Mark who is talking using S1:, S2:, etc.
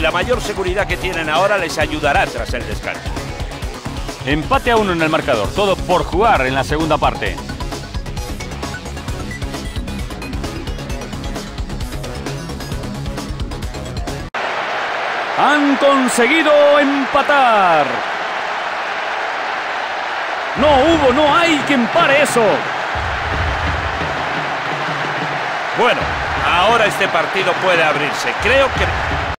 S1: La mayor seguridad que tienen ahora les ayudará tras el descanso.
S2: Empate a uno en el marcador, todo por jugar en la segunda parte. Han conseguido empatar. No hubo, no hay quien pare eso.
S1: Bueno, ahora este partido puede abrirse. Creo que...